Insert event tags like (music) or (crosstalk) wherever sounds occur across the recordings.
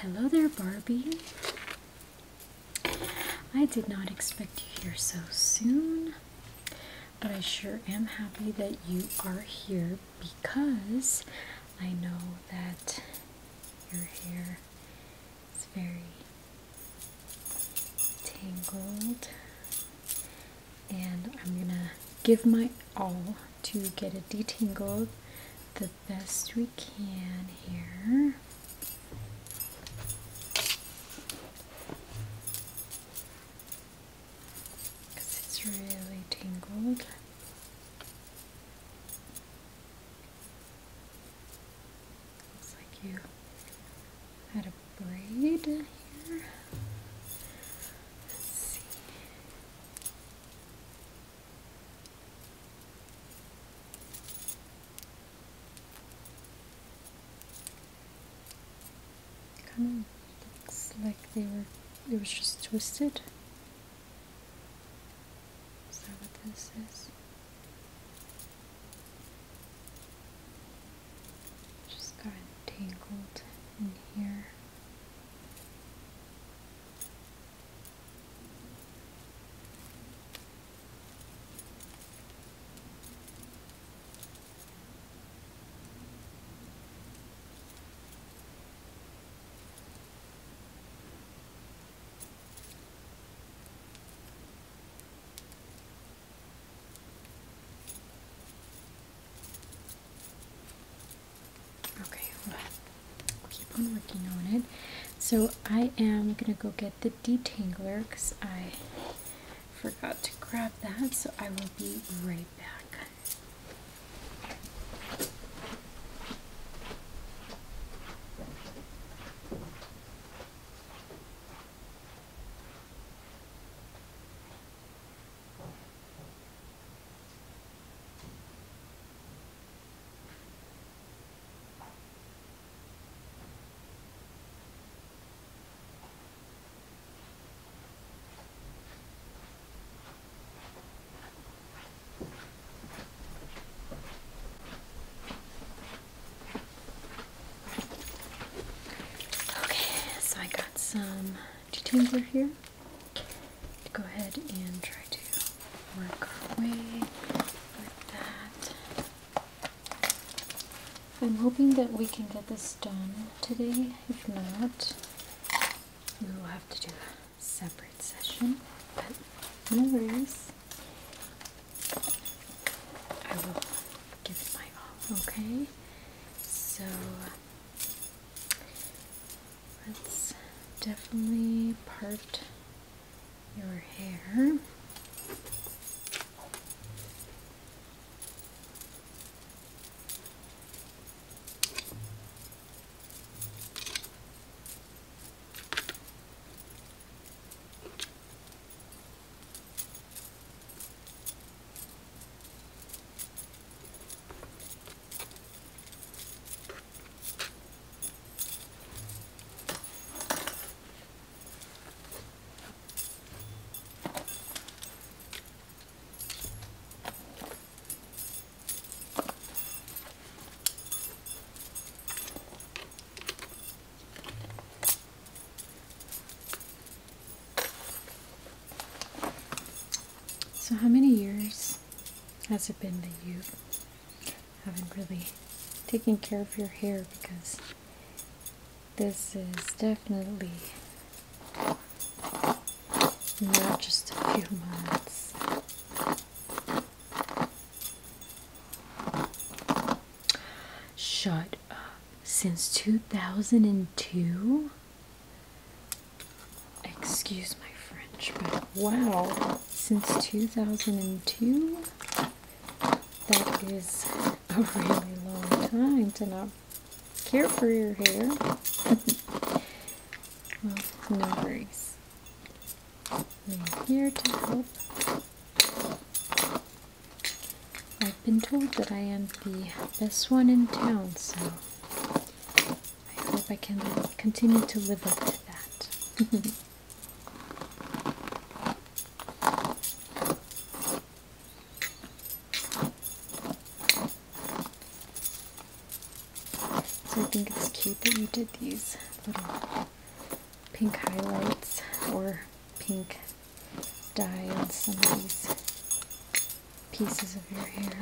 Hello there, Barbie. I did not expect you here so soon, but I sure am happy that you are here because I know that your hair is very tangled, and I'm gonna give my all to get it detangled the best we can here. Because it's really tangled. Looks like you had a braid here. Let's see. Kind of looks like they were, it was just twisted. Is that what this is? Just got tangled in here. Okay, hold on. Keep on working on it. So I am gonna go get the detangler because I forgot to grab that. So I will be right back. Okay, so I got some detangler here. Go ahead and try to work our way with that. I'm hoping that we can get this done today. If not, we will have to do a separate session. But no worries. I will give it my all, okay? So let's definitely part your hair. How many years has it been that you haven't really taken care of your hair? Because this is definitely not just a few months. Shut up. Since 2002? Excuse my French, but wow. Since 2002? That is a really long time to not care for your hair. (laughs) well, no worries. I'm here to help. I've been told that I am the best one in town, so I hope I can continue to live up to that. (laughs) think it's cute that you did these little pink highlights or pink dye on some of these pieces of your hair.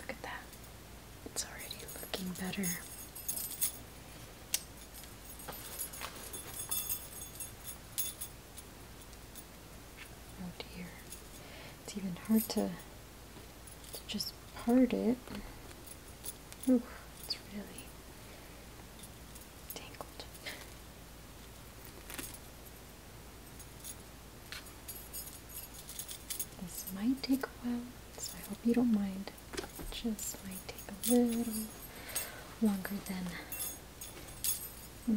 Look at that. It's already looking better. Oh dear. It's even hard to, to just part it. Ooh, it's really tangled. This might take a while, so I hope you don't mind. It just might take a little longer than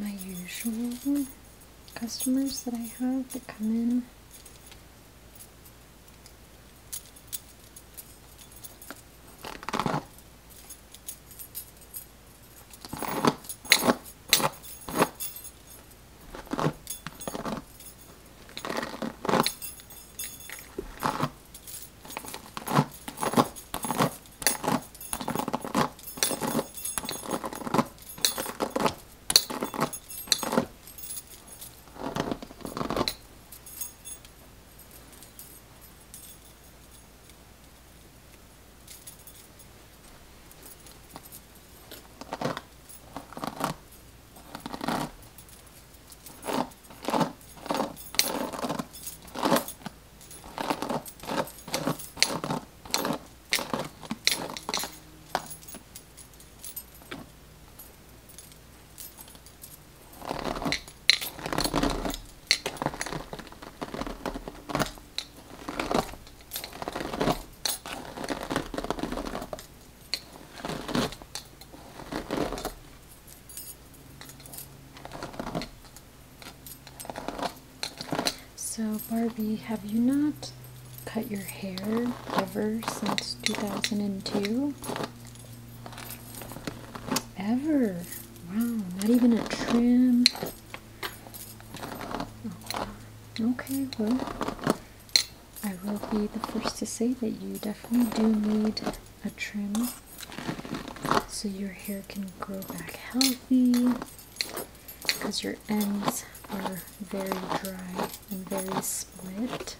my usual customers that I have that come in. Barbie, have you not cut your hair ever since 2002? Ever? Wow, not even a trim. Okay, well, I will be the first to say that you definitely do need a trim so your hair can grow back healthy because your ends are very dry and very split.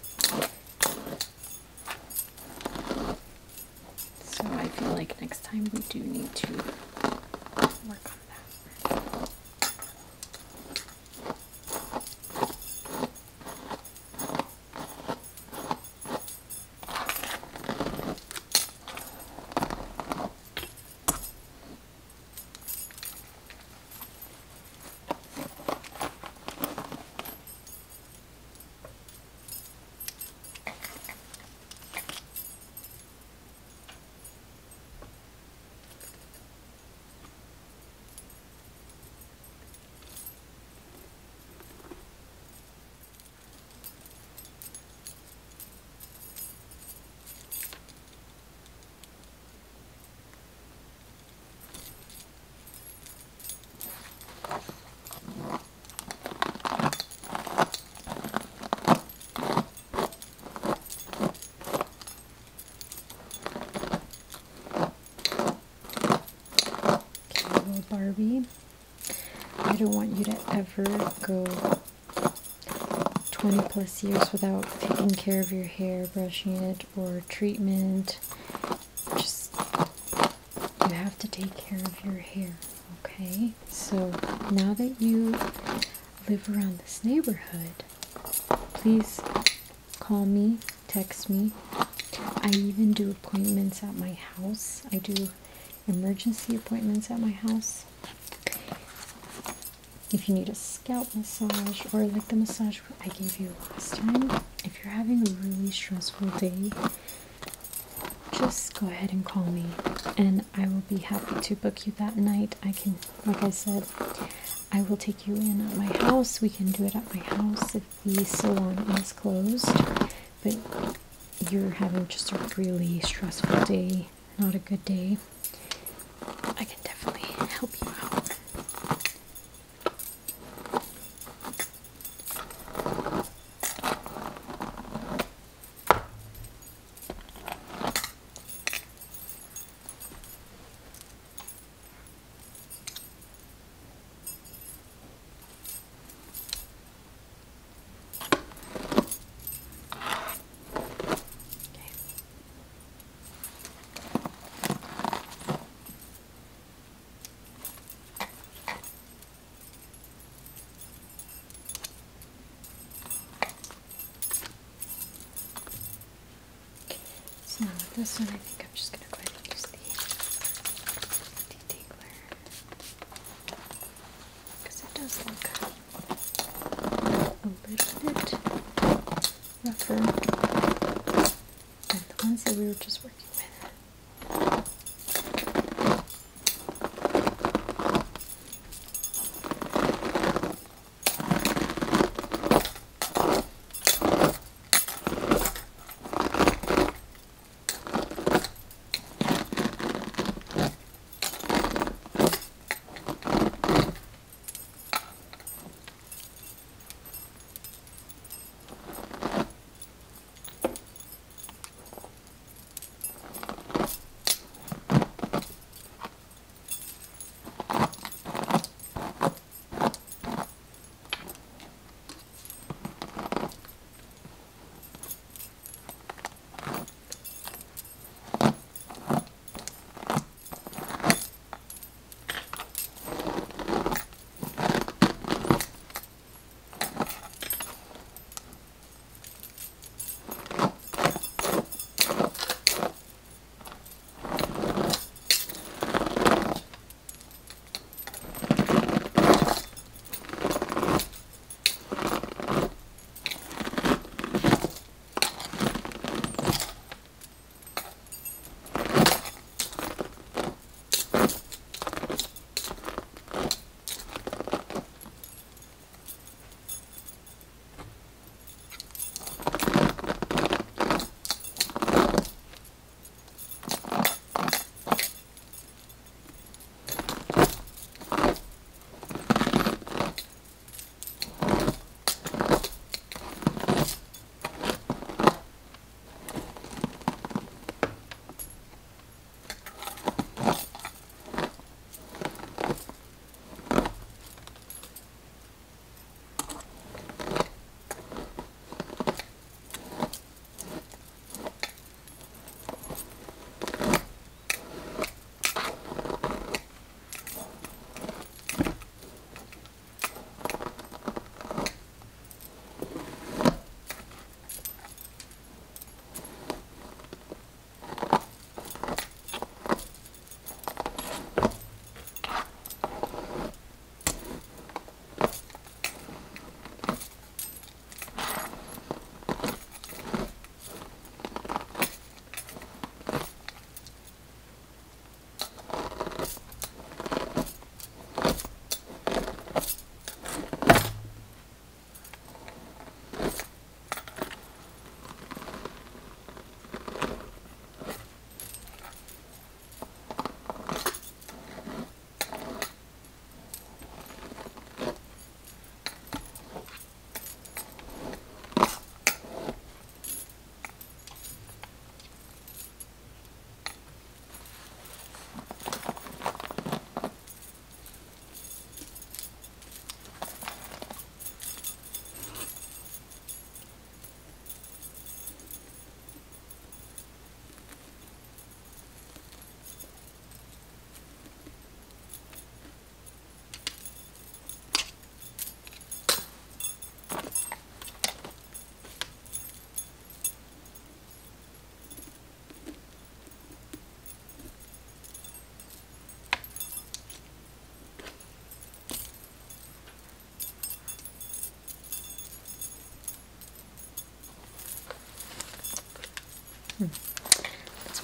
So I feel like next time we do need to work on don't want you to ever go 20 plus years without taking care of your hair, brushing it, or treatment. Just, you have to take care of your hair, okay? So now that you live around this neighborhood, please call me, text me. I even do appointments at my house. I do emergency appointments at my house. If you need a scalp massage or like the massage I gave you last time, if you're having a really stressful day, just go ahead and call me and I will be happy to book you that night. I can, like I said, I will take you in at my house. We can do it at my house if the salon is closed. But you're having just a really stressful day, not a good day. I can definitely help you out. Okay. So now with this one, I think I'm just gonna go ahead and use the detangler because it does look a little bit rougher than the ones that we were just working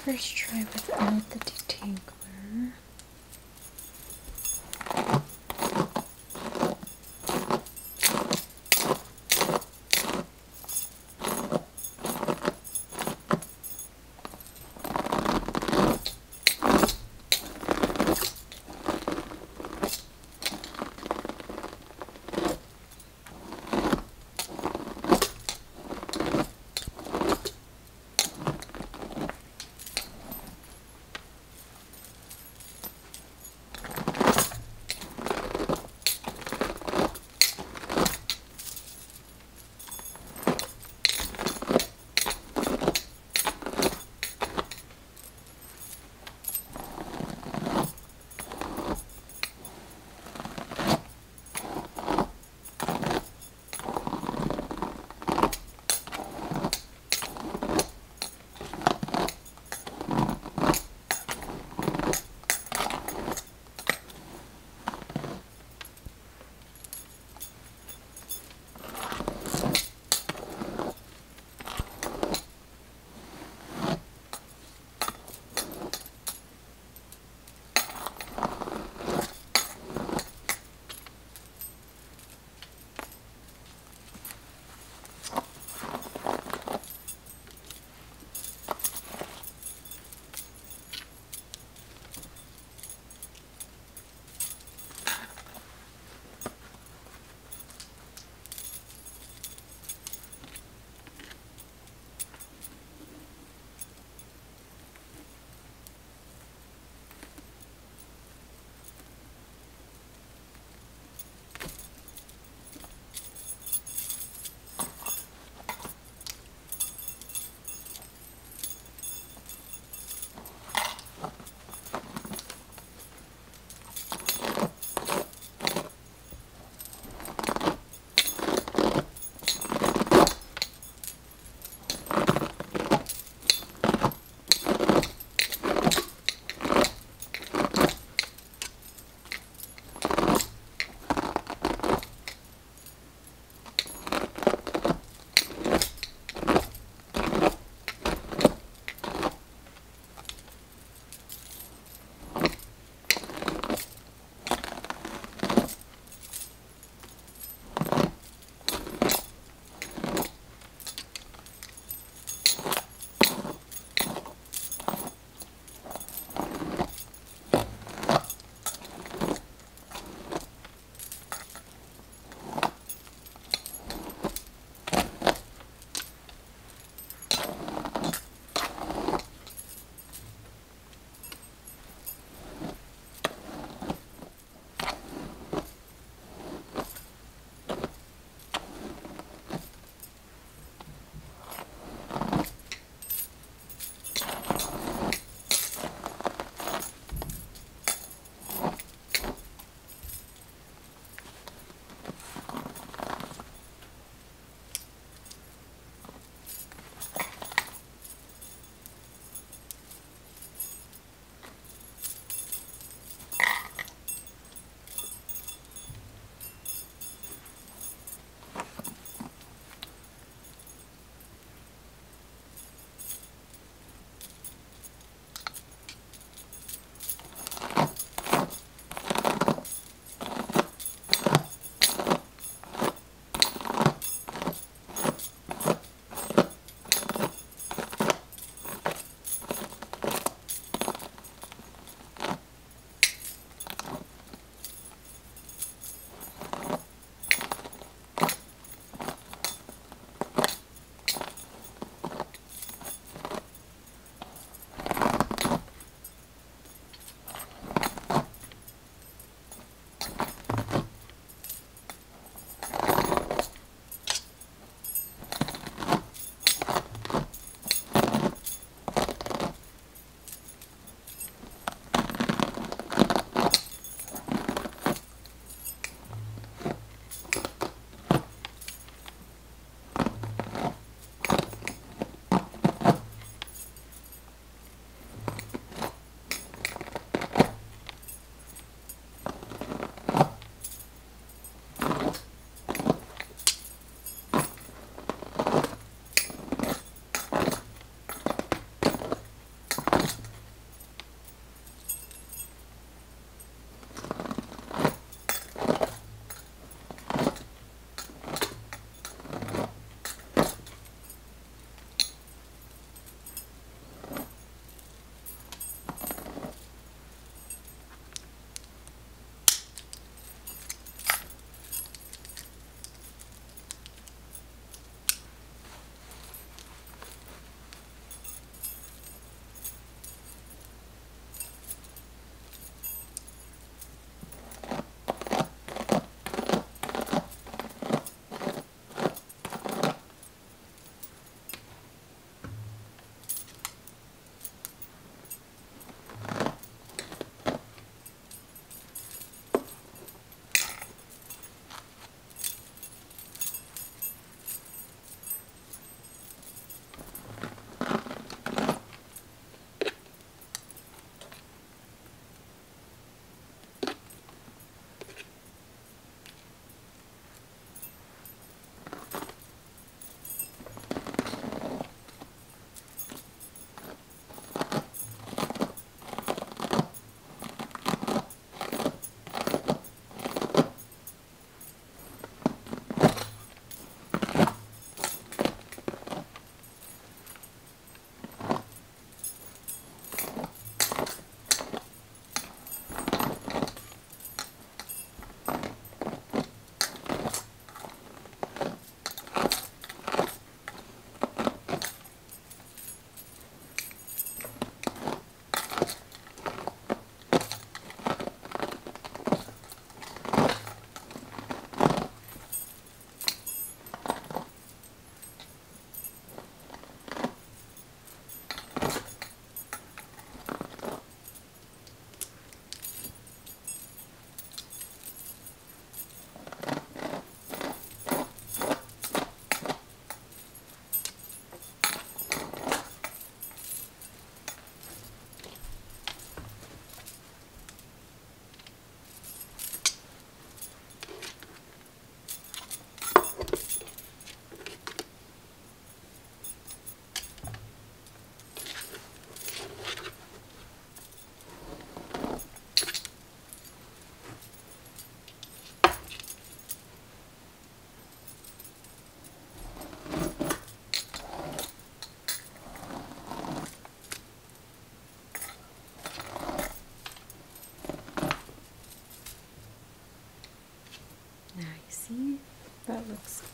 first try without the detangler.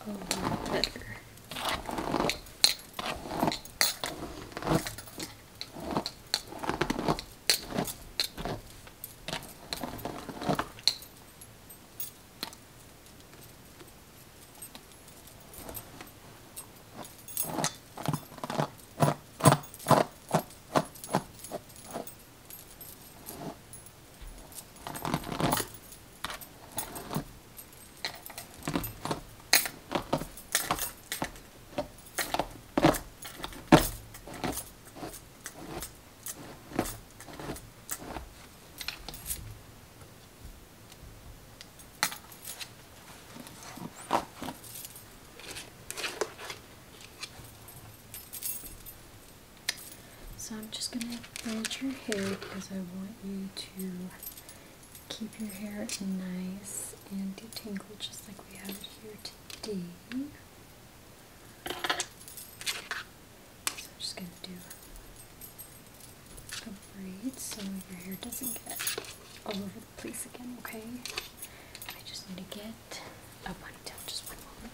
음. Just gonna braid your hair because I want you to keep your hair nice and detangled just like we have it here today. So I'm just gonna do a braid so your hair doesn't get all over the place again, okay? I just need to get a ponytail, just one moment.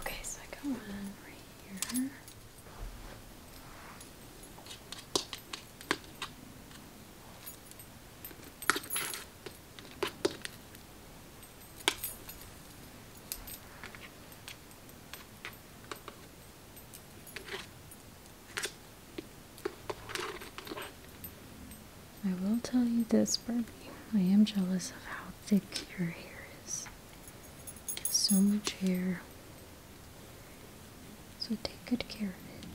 Okay, so I got one right here. I will tell you this, Barbie. I am jealous of how thick your hair is. So much hair. So take good care of it.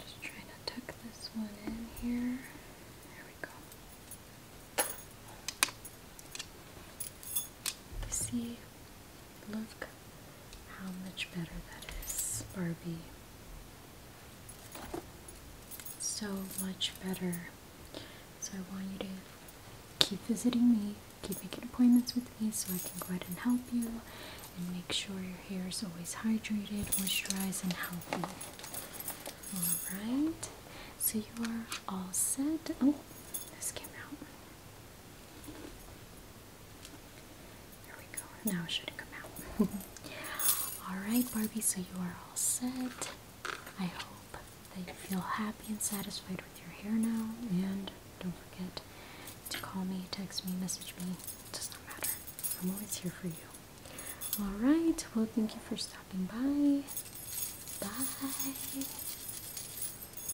Just trying to tuck this one in here. There we go. See, look how much better that is, Barbie. So much better. So I want you to keep visiting me, keep making appointments with me so I can go ahead and help you and make sure your hair is always hydrated, moisturized, and healthy. Alright, so you are all set. Oh, this came out. There Now it shouldn't come out. (laughs) Alright, Barbie, so you are all set. I hope that you feel happy and satisfied with your hair now. And don't forget to call me, text me, message me. It does not matter. I'm always here for you. Alright, well, thank you for stopping by. Bye.